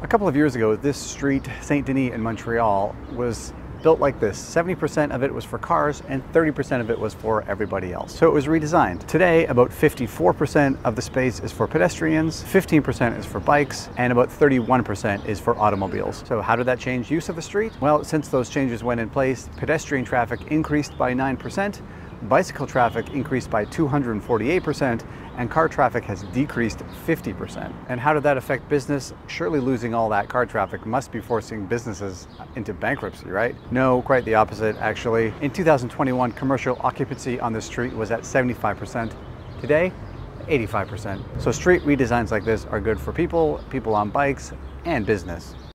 A couple of years ago, this street, Saint Denis in Montreal, was built like this. 70% of it was for cars and 30% of it was for everybody else. So it was redesigned. Today, about 54% of the space is for pedestrians, 15% is for bikes, and about 31% is for automobiles. So how did that change use of the street? Well, since those changes went in place, pedestrian traffic increased by 9%, bicycle traffic increased by 248%, and car traffic has decreased 50%. And how did that affect business? Surely losing all that car traffic must be forcing businesses into bankruptcy, right? No, quite the opposite, actually. In 2021, commercial occupancy on the street was at 75%. Today, 85%. So street redesigns like this are good for people, people on bikes, and business.